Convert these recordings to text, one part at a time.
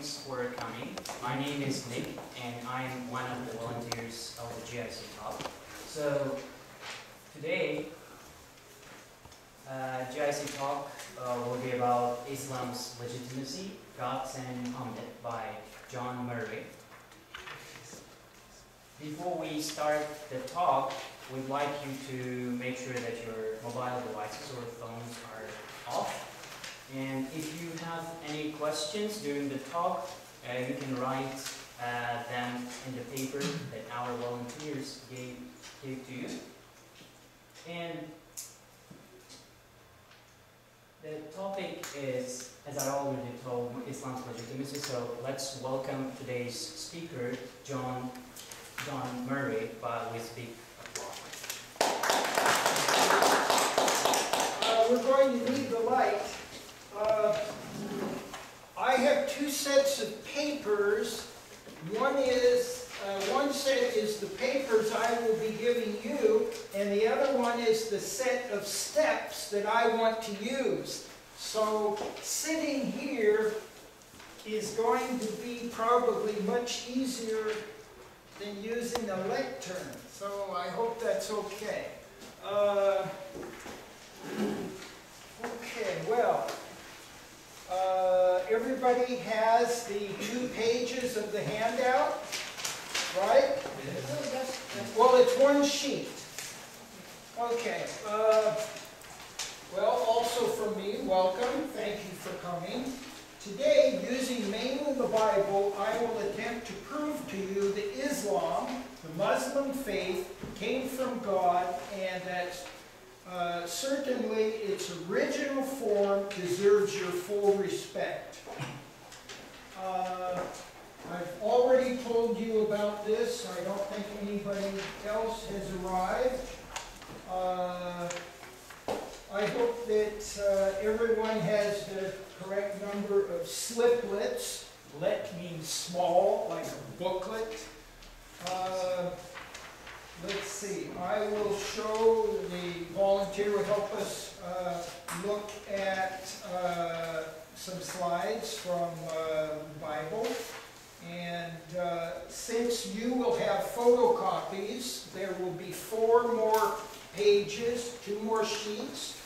thanks for coming. My name is Nick, and I'm one of the volunteers of the GIC Talk. So, today, uh, GIC Talk uh, will be about Islam's legitimacy, God sent Muhammad by John Murray. Before we start the talk, we'd like you to make sure that your mobile devices or phones are off. And if you have any questions during the talk, uh, you can write uh, them in the paper that our volunteers gave, gave to you. And the topic is, as I already told, Islam's legitimacy. So let's welcome today's speaker, John John Murray, by with big Uh, we're going to need the light. Uh, I have two sets of papers. One is, uh, one set is the papers I will be giving you, and the other one is the set of steps that I want to use. So sitting here is going to be probably much easier than using a lectern. So I hope that's okay. Uh, Okay, well, uh, everybody has the two pages of the handout, right? Well, it's one sheet. Okay, uh, well, also from me, welcome, thank you for coming. Today, using mainly the Bible, I will attempt to prove to you that Islam, the Muslim faith, came from God and that uh, certainly its original form deserves your full respect. Uh, I've already told you about this. I don't think anybody else has arrived. Uh, I hope that uh, everyone has the correct number of sliplets. Let means small, like a booklet. Let's see, I will show, the volunteer will help us uh, look at uh, some slides from uh, the Bible. And uh, since you will have photocopies, there will be four more pages, two more sheets.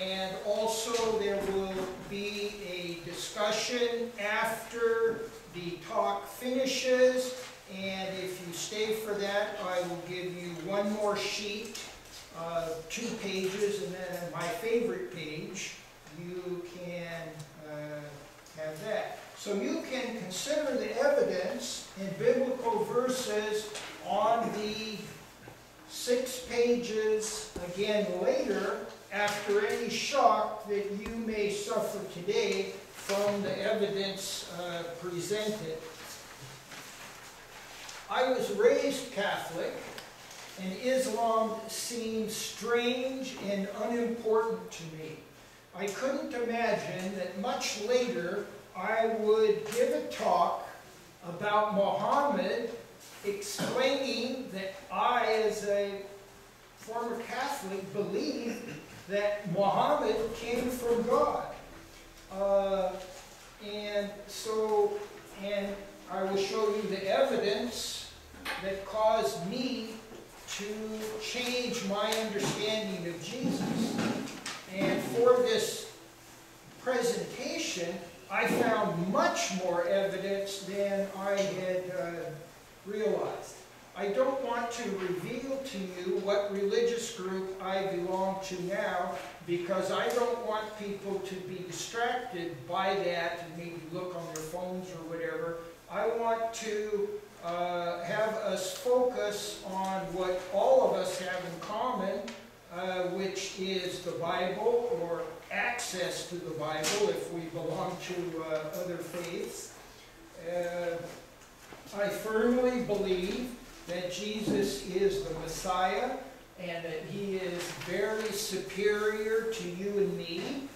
And also there will be a discussion after the talk finishes. And if you stay for that, I will give you one more sheet, uh, two pages, and then my favorite page, you can uh, have that. So you can consider the evidence in biblical verses on the six pages again later after any shock that you may suffer today from the evidence uh, presented. I was raised Catholic, and Islam seemed strange and unimportant to me. I couldn't imagine that much later I would give a talk about Muhammad explaining that I, as a former Catholic, believe that Muhammad came from God. Uh, and so, and I will show you the evidence that caused me to change my understanding of Jesus. And for this presentation, I found much more evidence than I had uh, realized. I don't want to reveal to you what religious group I belong to now because I don't want people to be distracted by that and maybe look on their phones or whatever. I want to uh, have us focus on what all of us have in common, uh, which is the Bible or access to the Bible if we belong to uh, other faiths. Uh, I firmly believe that Jesus is the Messiah and that he is very superior to you and me.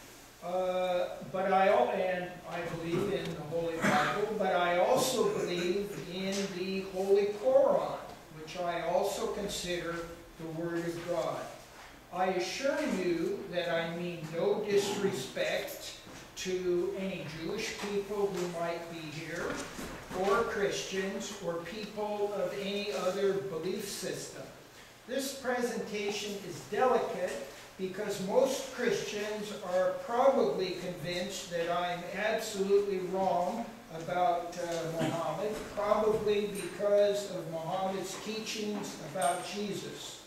Uh, but I and I believe in the Holy Bible, but I also believe in the Holy Koran, which I also consider the Word of God. I assure you that I mean no disrespect to any Jewish people who might be here, or Christians, or people of any other belief system. This presentation is delicate because most Christians are probably convinced that I'm absolutely wrong about uh, Muhammad, probably because of Muhammad's teachings about Jesus.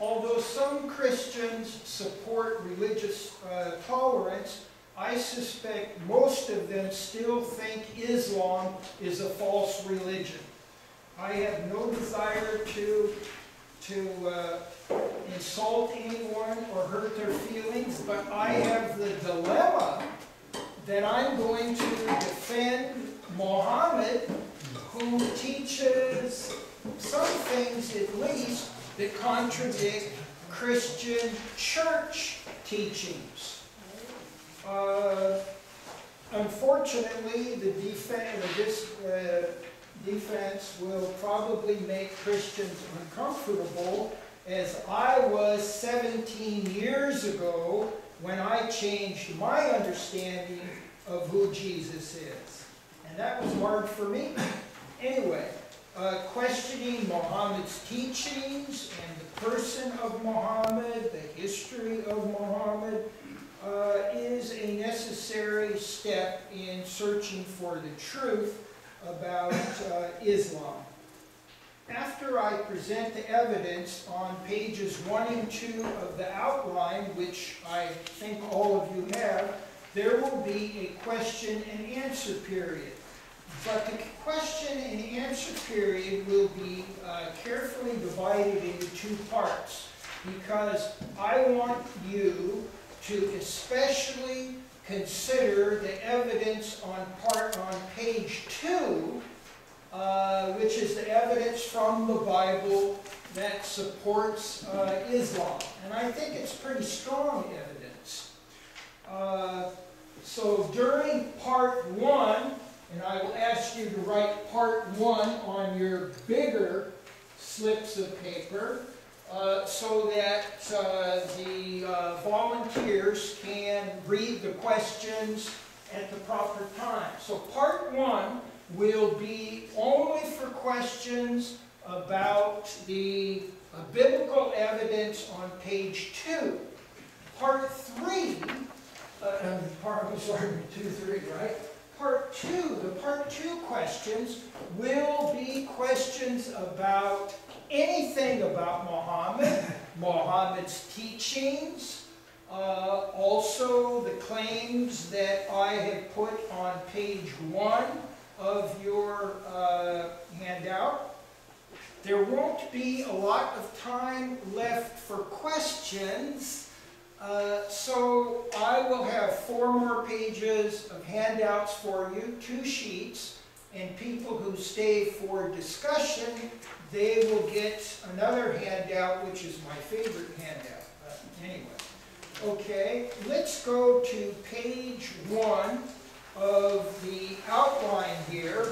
Although some Christians support religious uh, tolerance, I suspect most of them still think Islam is a false religion. I have no desire to, to uh, insult anyone or hurt their feelings, but I have the dilemma that I'm going to defend Muhammad, who teaches some things at least that contradict Christian church teachings. Uh, unfortunately, the defense, this uh, defense will probably make Christians uncomfortable, as I was 17 years ago when I changed my understanding of who Jesus is. And that was hard for me. Anyway, uh, questioning Muhammad's teachings and the person of Muhammad, the history of Muhammad, uh, is a necessary step in searching for the truth about uh, Islam. After I present the evidence on pages 1 and 2 of the outline, which I think all of you have, there will be a question and answer period. But the question and answer period will be uh, carefully divided into two parts because I want you to especially consider the evidence on part on page two, uh, which is the evidence from the Bible that supports uh, Islam. And I think it's pretty strong evidence. Uh, so during part one, and I will ask you to write part one on your bigger slips of paper uh, so that uh, the uh, volunteers can read the questions at the proper time. So part one will be only for questions about the uh, biblical evidence on page two. Part three, uh, part, I'm sorry, two, three, right? Part two, the part two questions will be questions about anything about Muhammad, Muhammad's teachings, uh, also the claims that I have put on page one of your uh, handout. There won't be a lot of time left for questions. Uh, so I will have four more pages of handouts for you, two sheets, and people who stay for discussion, they will get another handout, which is my favorite handout. But anyway, okay, let's go to page one of the outline here.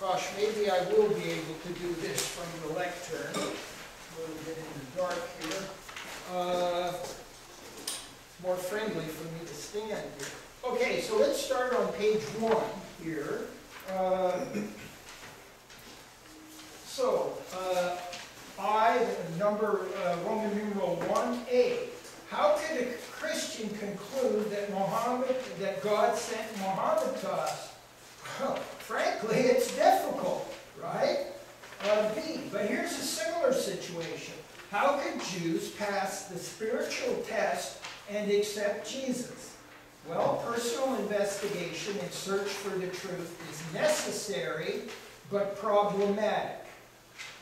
Gosh, maybe I will be able to do this from the lectern. A little bit in the dark here. Uh, more friendly for me to stand here. Okay, so let's start on page one here. Uh, so, uh, I, number uh, Roman numeral 1a. How could a Christian conclude that Muhammad, that God sent Muhammad to us? Well, frankly, it's difficult, right? Uh, B. But here's a similar situation. How could Jews pass the spiritual test and accept Jesus? Investigation and search for the truth is necessary, but problematic.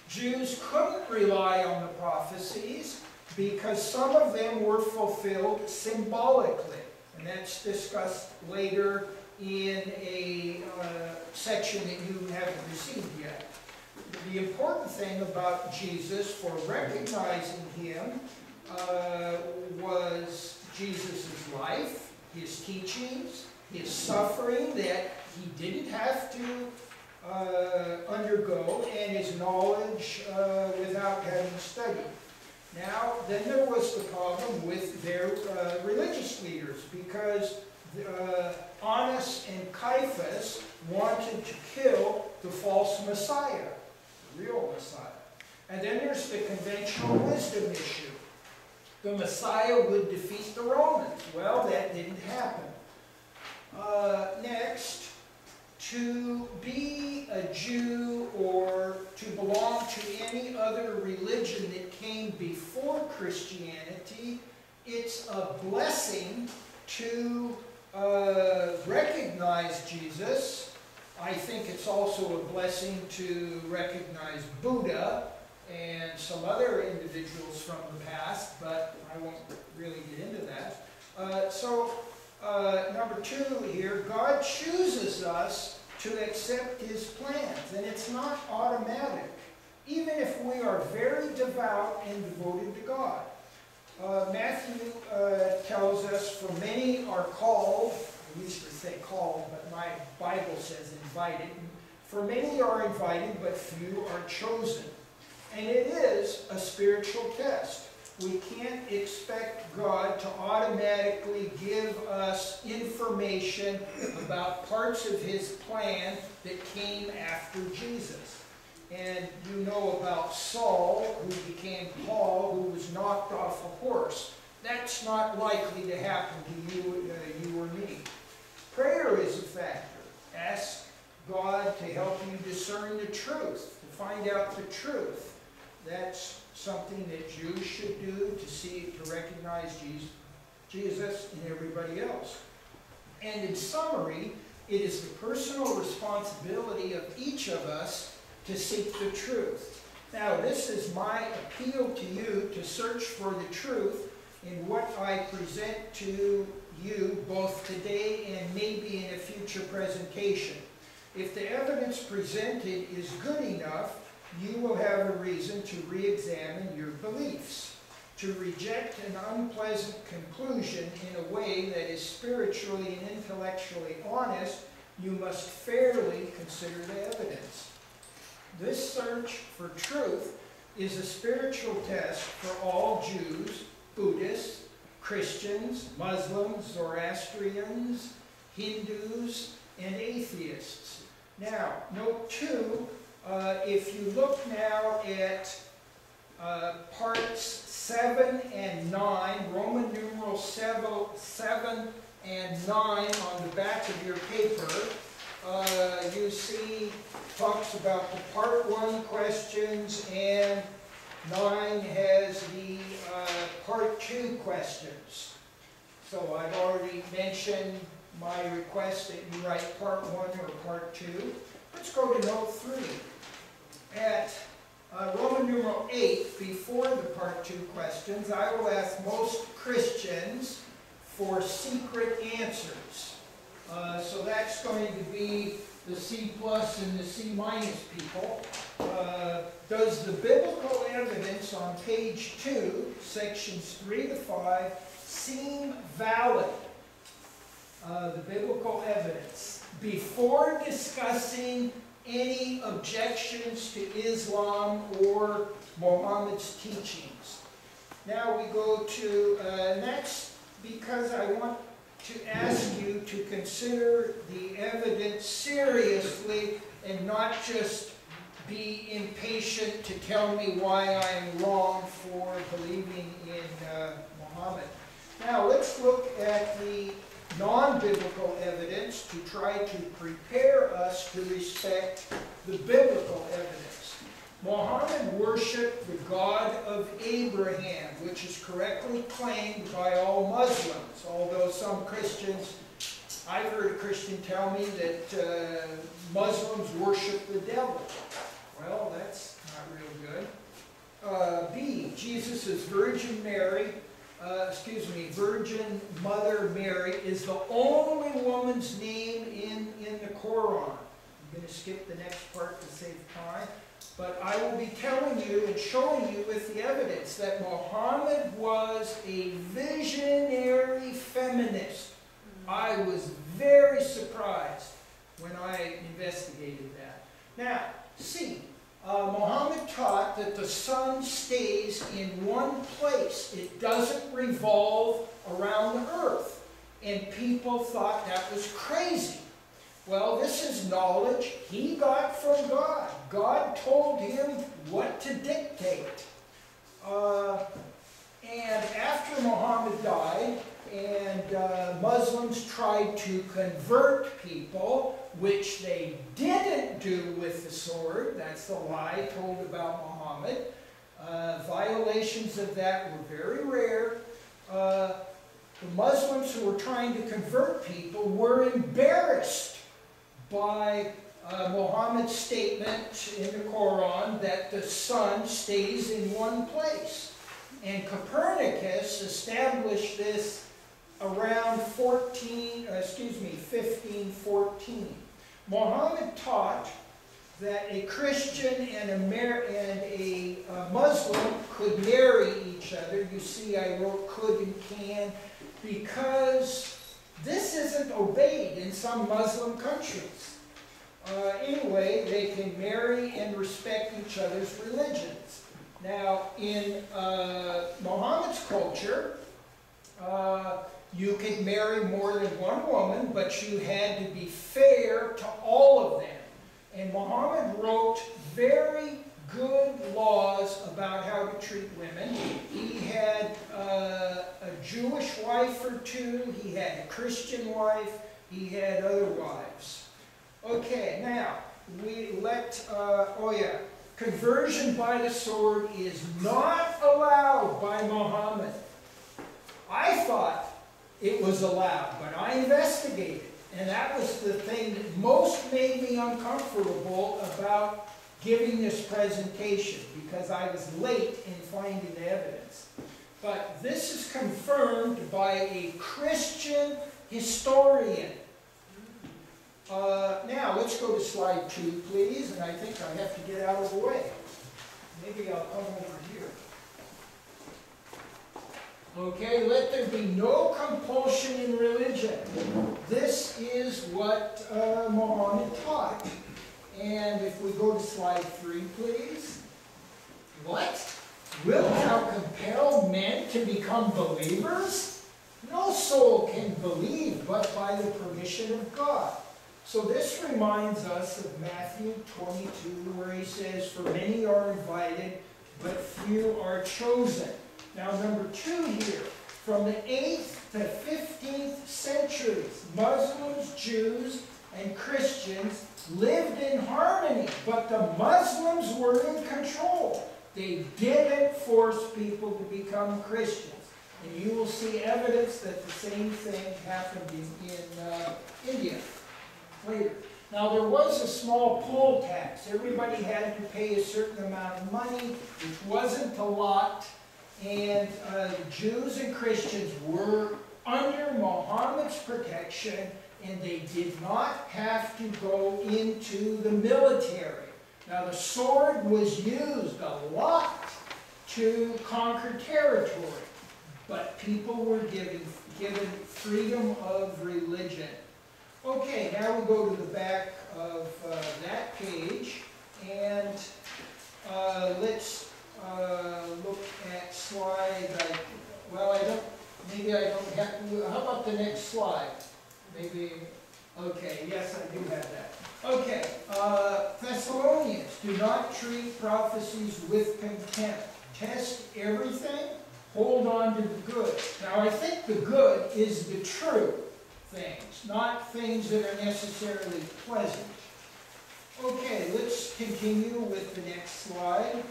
Jews couldn't rely on the prophecies because some of them were fulfilled symbolically. And that's discussed later in a uh, section that you haven't received yet. The important thing about Jesus for recognizing him uh, was Jesus' life, his teachings, his suffering that he didn't have to uh, undergo, and his knowledge uh, without having studied. Now, then there was the problem with their uh, religious leaders, because uh, Annas and Caiaphas wanted to kill the false Messiah, the real Messiah. And then there's the conventional wisdom issue. The Messiah would defeat the Romans. Well, that didn't happen. Uh, next, to be a Jew or to belong to any other religion that came before Christianity, it's a blessing to uh, recognize Jesus. I think it's also a blessing to recognize Buddha and some other individuals from the past, but I won't really get into that. Uh, so uh, number two here, God chooses us to accept his plans, and it's not automatic, even if we are very devout and devoted to God. Uh, Matthew uh, tells us, for many are called, used to say called, but my Bible says invited. For many are invited, but few are chosen. And it is a spiritual test we can't expect God to automatically give us information about parts of his plan that came after Jesus. And you know about Saul, who became Paul, who was knocked off a horse. That's not likely to happen to you, uh, you or me. Prayer is a factor. Ask God to help you discern the truth, to find out the truth. That's something that Jews should do to see, to recognize Jesus, Jesus and everybody else. And in summary, it is the personal responsibility of each of us to seek the truth. Now, this is my appeal to you to search for the truth in what I present to you both today and maybe in a future presentation. If the evidence presented is good enough, you will have a reason to re-examine your beliefs, to reject an unpleasant conclusion in a way that is spiritually and intellectually honest, you must fairly consider the evidence. This search for truth is a spiritual test for all Jews, Buddhists, Christians, Muslims, Zoroastrians, Hindus, and atheists. Now, note two, uh, if you look now at uh, parts 7 and 9, Roman numeral 7, 7 and 9 on the back of your paper, uh, you see talks about the part 1 questions and 9 has the uh, part 2 questions. So I've already mentioned my request that you write part 1 or part 2. Let's go to note 3 at uh, Roman numeral 8, before the part 2 questions, I will ask most Christians for secret answers. Uh, so that's going to be the C plus and the C minus people. Uh, does the biblical evidence on page 2, sections 3 to 5, seem valid? Uh, the biblical evidence. Before discussing any objections to Islam or Muhammad's teachings. Now we go to, uh, next, because I want to ask you to consider the evidence seriously and not just be impatient to tell me why I am wrong for believing in uh, Muhammad. Now let's look at the non-biblical evidence to try to prepare us to respect the biblical evidence. Muhammad worshiped the God of Abraham, which is correctly claimed by all Muslims, although some Christians, I've heard a Christian tell me that uh, Muslims worship the devil. Well, that's not real good. Uh, B, Jesus is Virgin Mary uh, excuse me, Virgin Mother Mary is the only woman's name in, in the Quran. I'm going to skip the next part to save time. But I will be telling you and showing you with the evidence that Muhammad was a visionary feminist. I was very surprised when I investigated that. Now, see, uh, Muhammad taught that the sun stays in one place. It doesn't revolve around the earth. and people thought that was crazy. Well, this is knowledge he got from God. God told him what to dictate. Uh, and after Muhammad died, and uh, Muslims tried to convert people, which they didn't do with the sword, that's the lie told about Muhammad. Uh, violations of that were very rare. Uh, the Muslims who were trying to convert people were embarrassed by uh, Muhammad's statement in the Quran that the sun stays in one place. And Copernicus established this around 14, uh, excuse me, 1514. Muhammad taught that a Christian and a, Mar and a uh, Muslim could marry each other. You see, I wrote could and can because this isn't obeyed in some Muslim countries. Uh, anyway, they can marry and respect each other's religions. Now, in uh, Muhammad's culture, uh, you could marry more than one woman, but you had to be fair to all of them. And Muhammad wrote very good laws about how to treat women. He Jewish wife or two, he had a Christian wife, he had other wives. Okay, now, we let, uh, oh yeah, conversion by the sword is not allowed by Muhammad. I thought it was allowed, but I investigated, and that was the thing that most made me uncomfortable about giving this presentation, because I was late in finding the evidence. But this is confirmed by a Christian historian. Uh, now, let's go to slide two, please, and I think I have to get out of the way. Maybe I'll come over here. Okay, let there be no compulsion in religion. This is what uh, taught. And if we go to slide three, please. What? Wilt thou compel to become believers? No soul can believe but by the permission of God. So this reminds us of Matthew 22, where he says, For many are invited, but few are chosen. Now, number two here, from the 8th to 15th centuries, Muslims, Jews, and Christians lived in harmony, but the Muslims were in control. They didn't force people to become Christians. And you will see evidence that the same thing happened in, in uh, India later. Now, there was a small poll tax. Everybody had to pay a certain amount of money, which wasn't a lot. And uh, Jews and Christians were under Muhammad's protection, and they did not have to go into the military. Now, the sword was used a lot to conquer territory, but people were given, given freedom of religion. Okay, now we go to the back of uh, that page, and uh, let's uh, look at slide, I- well, I don't, maybe I don't have, how about the next slide? Maybe, okay, yes, I do have that. Okay, uh, Thessalonians, do not treat prophecies with contempt. Test everything, hold on to the good. Now, I think the good is the true things, not things that are necessarily pleasant. Okay, let's continue with the next slide.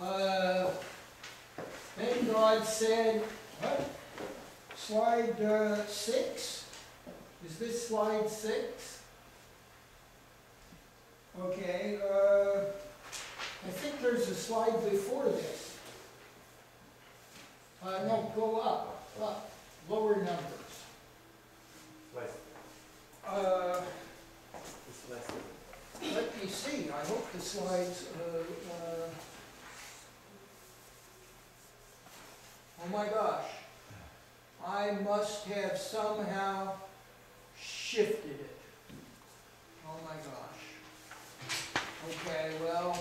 Uh, Then God said, what? Slide uh, six? Is this slide six? Okay, uh, I think there's a slide before this. Uh, no, go up, up, lower numbers. Uh, let me see, I hope the slides, uh, uh, oh my gosh. I must have somehow shifted it. Oh my gosh. Okay, well.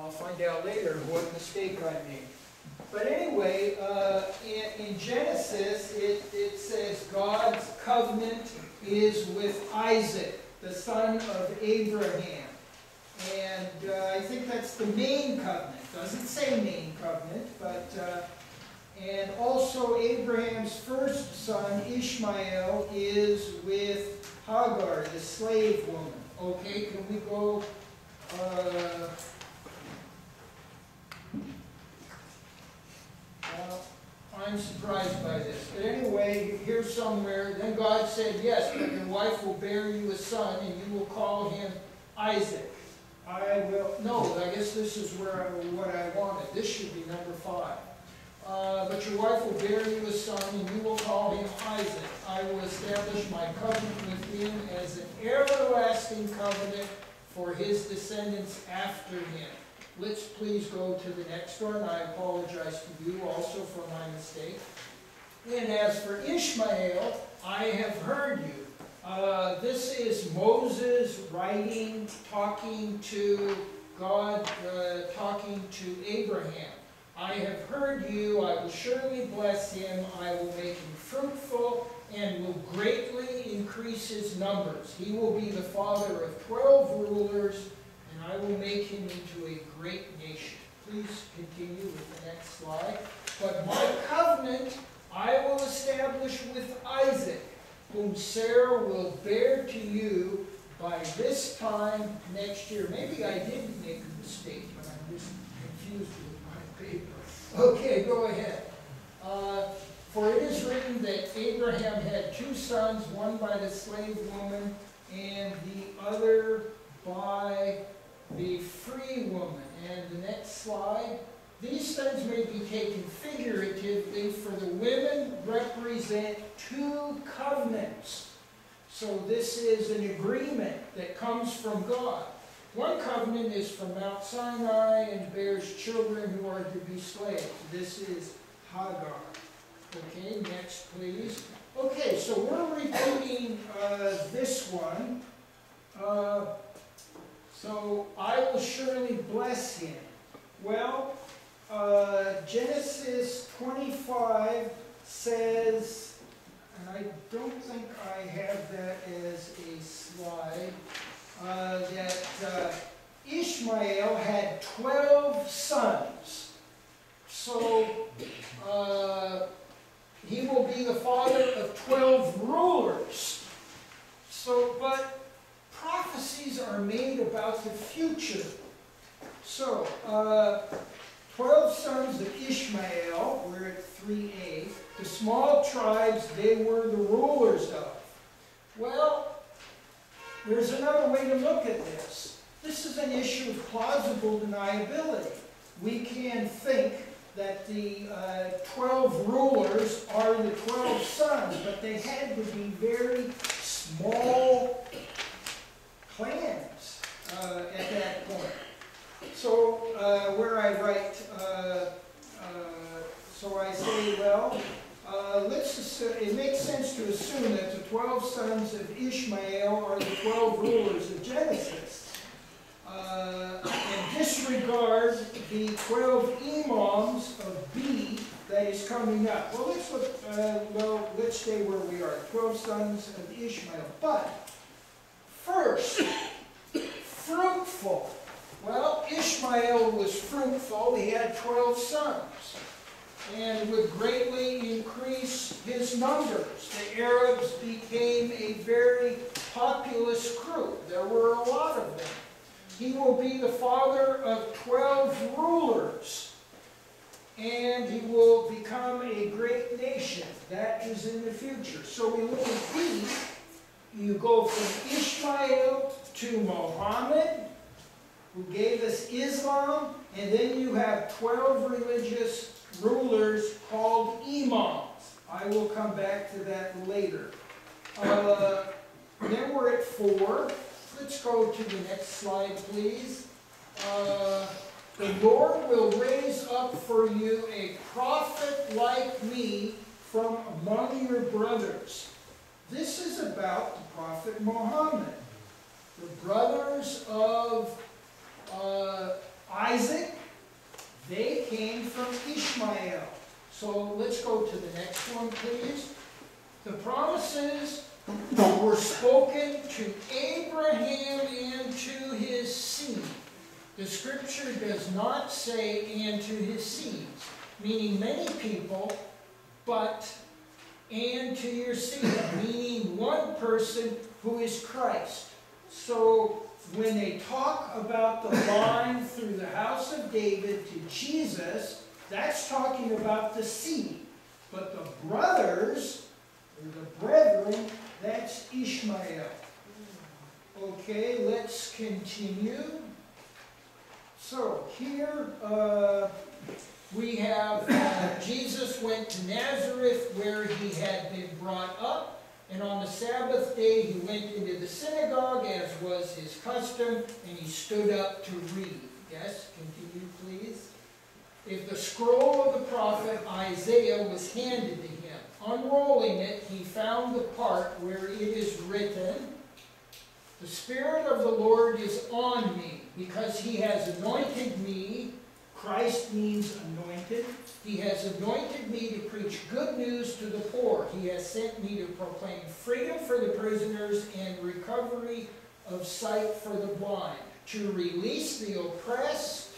I'll find out later what mistake I made. But anyway, uh, in, in Genesis, it, it says God's covenant is with Isaac, the son of Abraham. And uh, I think that's the main covenant. Doesn't say main covenant, but uh, and also Abraham's first son Ishmael is with Hagar, the slave woman. Okay, can we go? Uh, I'm surprised by this. But anyway, here somewhere, then God said, Yes, but your wife will bear you a son, and you will call him Isaac. I will, no, I guess this is where I, what I wanted. This should be number five. Uh, but your wife will bear you a son, and you will call him Isaac. I will establish my covenant with him as an everlasting covenant for his descendants after him. Let's please go to the next one. I apologize to you also for my mistake. And as for Ishmael, I have heard you. Uh, this is Moses writing, talking to God, uh, talking to Abraham. I have heard you, I will surely bless him, I will make him fruitful, and will greatly increase his numbers. He will be the father of twelve rulers, and I will make him into a great nation. Please continue with the next slide. But my covenant I will establish with Isaac, whom Sarah will bear to you by this time next year. Maybe I didn't make a mistake, but I'm just confused with my paper. Okay, go ahead. Uh, For it is written that Abraham had two sons, one by the slave woman and the other by the free woman. And the next slide. These things may be taken figuratively, for the women represent two covenants. So this is an agreement that comes from God. One covenant is from Mount Sinai and bears children who are to be slaves. This is Hagar. Okay, next please. Okay, so we're repeating uh, this one. Uh, so I will surely bless him. Well, uh, Genesis 25 says, and I don't think I have that as a slide, uh, that uh, Ishmael had 12 sons. So uh, he will be the father of 12 rulers. So, but prophecies are made about the future. So, uh, 12 sons of Ishmael, we're at 3a, the small tribes they were the rulers of. Well, there's another way to look at this. This is an issue of plausible deniability. We can think that the uh, 12 rulers are the 12 sons, but they had to be very small clans uh, at that point. So uh, where I write, uh, uh, so I say, well, uh, let's it makes to assume that the 12 sons of Ishmael are the 12 rulers of Genesis. Uh, and disregard the 12 imams of B that is coming up. Well, let's look, uh, well, let's stay where we are. 12 sons of Ishmael. But first, fruitful. Well, Ishmael was fruitful. He had 12 sons and would greatly increase his numbers. The Arabs became a very populous group. There were a lot of them. He will be the father of 12 rulers, and he will become a great nation. That is in the future. So we look at B. You go from Ishmael to Muhammad, who gave us Islam, and then you have 12 religious rulers called imams. I will come back to that later. Uh, then we're at four. Let's go to the next slide, please. Uh, the Lord will raise up for you a prophet like me from among your brothers. This is about the prophet Muhammad. The brothers of uh, Isaac, They came from Ishmael. So let's go to the next one, please. The promises were spoken to Abraham and to his seed. The scripture does not say and to his seeds, meaning many people, but and to your seed, meaning one person who is Christ. So when they talk about the line through the house of David to Jesus, that's talking about the seed. But the brothers, or the brethren, that's Ishmael. Okay, let's continue. So here uh, we have uh, Jesus went to Nazareth where he had been brought up, and on the Sabbath day he went into the synagogue as was his custom, and he stood up to read. Yes, continue please. If the scroll of the prophet Isaiah was handed to him, unrolling it, he found the part where it is written, The Spirit of the Lord is on me, because he has anointed me. Christ means anointed. He has anointed me to preach good news to the poor. He has sent me to proclaim freedom for the prisoners and recovery of sight for the blind, to release the oppressed.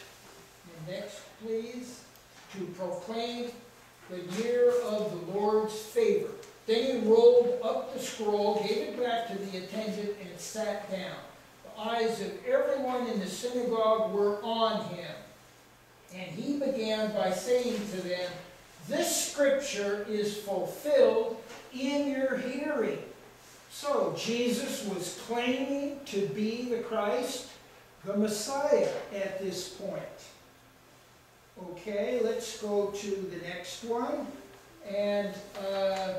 And next, please. To proclaim the year of the Lord's favor. Then he rolled up the scroll, gave it back to the attendant, and sat down. The eyes of everyone in the synagogue were on him. And he began by saying to them, This scripture is fulfilled in your hearing. So Jesus was claiming to be the Christ, the Messiah at this point. Okay, let's go to the next one. And uh,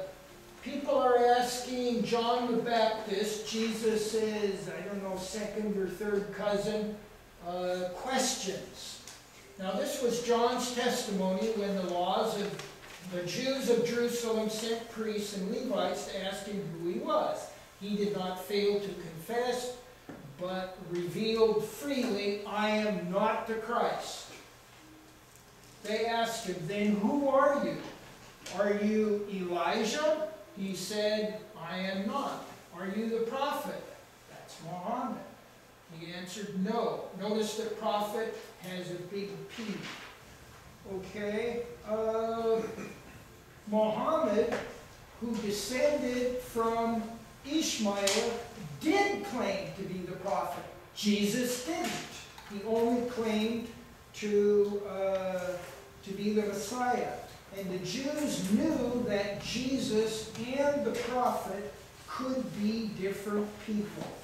people are asking John the Baptist, Jesus is, I don't know, second or third cousin, uh, questions. Now, this was John's testimony when the laws of the Jews of Jerusalem sent priests and Levites to ask him who he was. He did not fail to confess, but revealed freely, I am not the Christ. They asked him, then who are you? Are you Elijah? He said, I am not. Are you the prophet? That's Muhammad. Answered, no. Notice that prophet has a big P. Okay. Uh, Muhammad, who descended from Ishmael, did claim to be the prophet. Jesus didn't. He only claimed to, uh, to be the Messiah. And the Jews knew that Jesus and the prophet could be different people.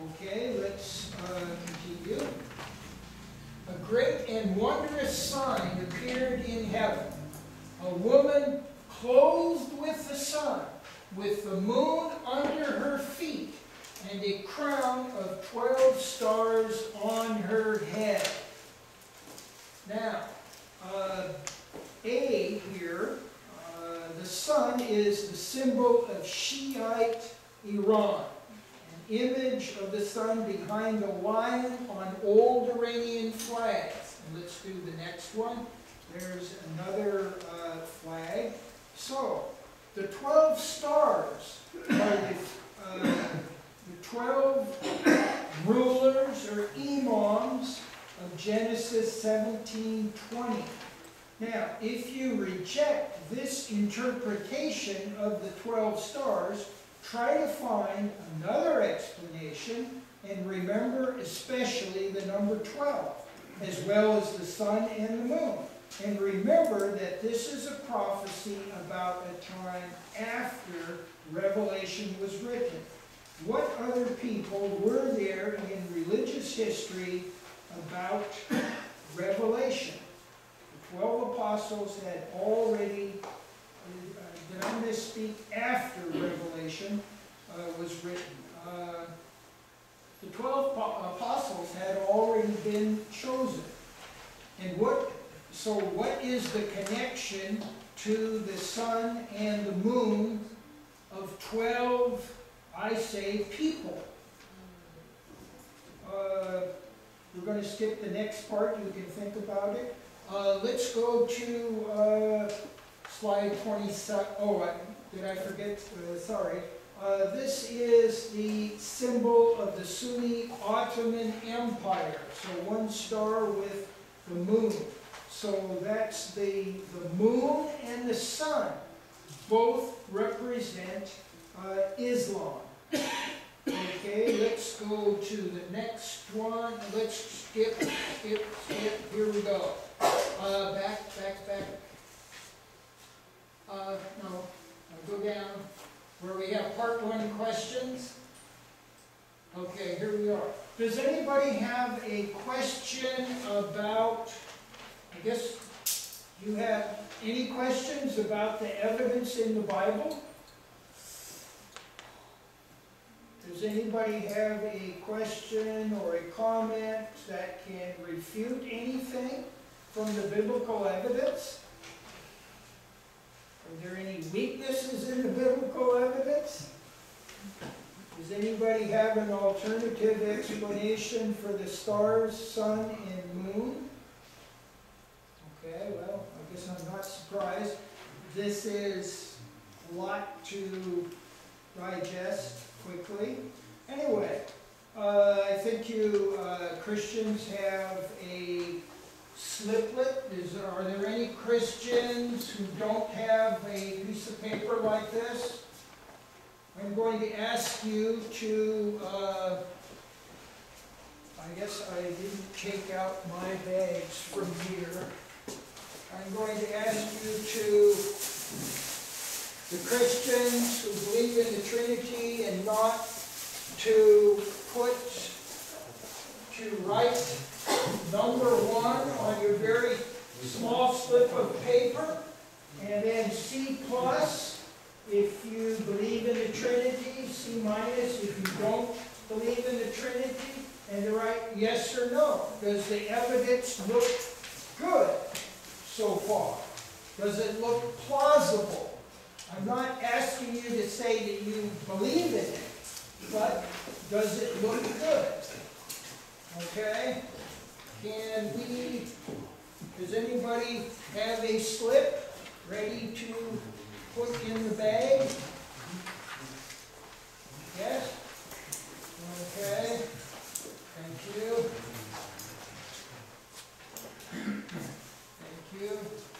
Okay, let's uh, continue. A great and wondrous sign appeared in heaven. A woman clothed with the sun, with the moon under her feet, and a crown of twelve stars on her head. Now, uh, A here, uh, the sun is the symbol of Shiite Iran. Image of the sun behind the lion on old Iranian flags. And let's do the next one. There's another uh, flag. So, the 12 stars are the, uh, the 12 rulers or imams of Genesis 17:20. Now, if you reject this interpretation of the 12 stars, try to find another explanation and remember especially the number 12, as well as the sun and the moon. And remember that this is a prophecy about a time after Revelation was written. What other people were there in religious history about Revelation? The twelve apostles had already, did I misspeak, after Revelation uh, was written. Uh, the twelve apostles had already been chosen. And what, so what is the connection to the sun and the moon of twelve, I say, people? Uh, we're going to skip the next part, you can think about it. Uh, let's go to, uh, slide twenty-seven. Oh, I, did I forget, uh, sorry. Uh, this is the symbol of the Sunni Ottoman Empire, so one star with the moon. So that's the, the moon and the sun both represent, uh, Islam. Okay, let's go to the next one, let's skip, skip, skip, here we go. Uh, back, back, back. Uh, no, I'll go down where we have part one questions. Okay, here we are. Does anybody have a question about, I guess, you have any questions about the evidence in the Bible? Does anybody have a question or a comment that can refute anything from the biblical evidence? Are there any weaknesses in the biblical evidence? Does anybody have an alternative explanation for the stars, sun, and moon? Okay, well, I guess I'm not surprised. This is a lot to digest quickly. Anyway, uh, I think you uh, Christians have a sliplet. Is are there any Christians who don't have a piece of paper like this? I'm going to ask you to, uh, I guess I didn't take out my bags from here. I'm going to ask you to, the Christians who believe in the Trinity and not to put, to write number one on your very small slip of paper, and then C plus if you believe in the Trinity, C minus if you don't believe in the Trinity, and to write yes or no. Does the evidence look good so far? Does it look plausible? I'm not asking you to say that you believe in it, but does it look good? Okay? Can we, does anybody have a slip ready to put in the bag? Yes? Okay. Thank you. Thank you.